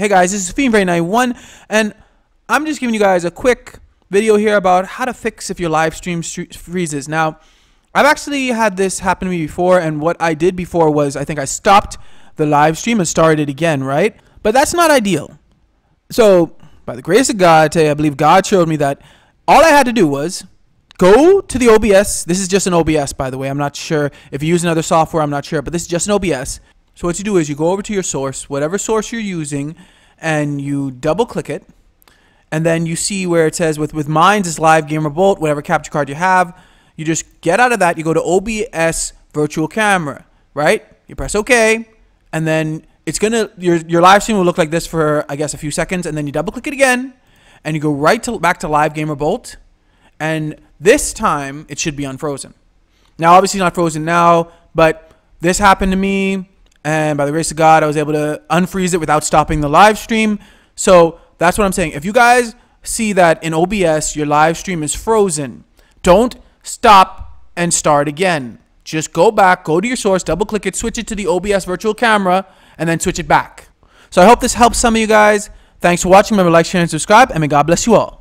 Hey guys, this is Fiend91 and I'm just giving you guys a quick video here about how to fix if your live stream freezes. Now, I've actually had this happen to me before and what I did before was I think I stopped the live stream and started it again, right? But that's not ideal. So, by the grace of God, I tell you, I believe God showed me that all I had to do was go to the OBS. This is just an OBS, by the way. I'm not sure if you use another software, I'm not sure, but this is just an OBS. So what you do is you go over to your source, whatever source you're using, and you double click it. And then you see where it says with, with Minds is Live Gamer Bolt, whatever capture card you have. You just get out of that, you go to OBS Virtual Camera, right? You press OK, and then it's gonna your your live stream will look like this for I guess a few seconds, and then you double click it again, and you go right to back to Live Gamer Bolt, and this time it should be unfrozen. Now obviously not frozen now, but this happened to me and by the grace of God, I was able to unfreeze it without stopping the live stream. So that's what I'm saying. If you guys see that in OBS your live stream is frozen, don't stop and start again. Just go back, go to your source, double click it, switch it to the OBS virtual camera, and then switch it back. So I hope this helps some of you guys. Thanks for watching. Remember, like, share, and subscribe, and may God bless you all.